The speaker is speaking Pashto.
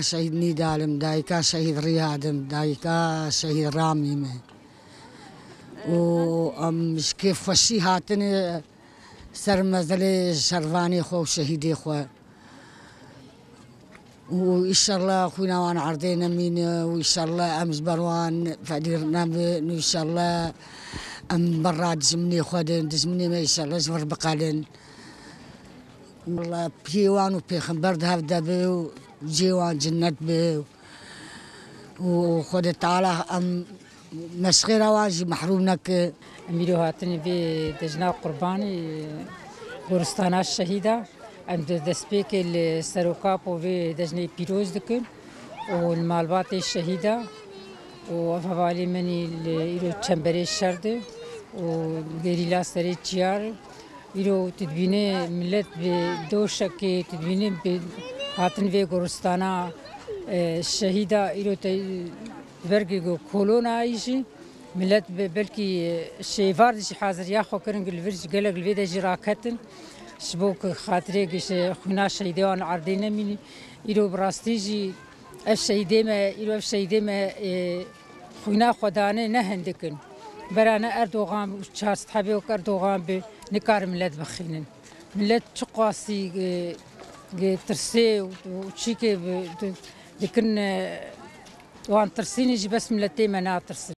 شهيد نيدالم دایکا شەید نیدارم دایکا شەید ڕیادم دایکا شەید ڕامیمە و ئەمشکێ فەشی هاتنێ سەر مەزەلێ شەروانی خۆ شەهیدێ شاء الله خونا وأنا عرضينا مين شاء الله أمس بروان فديرنا الله أم براد زمني خدن دزمني ما ان شاء الله زور بقالن والله بيوان برد هاف دابي جیوان جنت به و خود تعالی هم مسخره واجی محروم نکه میرو هاتنی به دجنا قربانی گورستانا شهیدا ام د دسپیک ال سروکا په وی دجنی پیروز دکن او المالبات شهیدا او حوالی منی ایرو چمبر شرد او گریلا سری چیار ایرو تدوینه ملت به دو شکی تدوینه به هاتن وی گورستانا شهیدا ایرو برگی گو کولونا ایشی ملت بلکی شیوار دیش حاضر یا خو کرن گل ورج گلگ لویدا جراکتن شبو که خاطره گش خونا شهیدان عرضی نمینی ایرو براستی جی اف شهیده ما ایرو اف شهیده ما خونا خدانه نه هندکن برانه اردوغان چاست حبیو اردوغان به نکار ملت بخینن ملت چقاسی لترسي وتشيكي لكن آه، وان ترسيني جي بس من لتي منا ترسي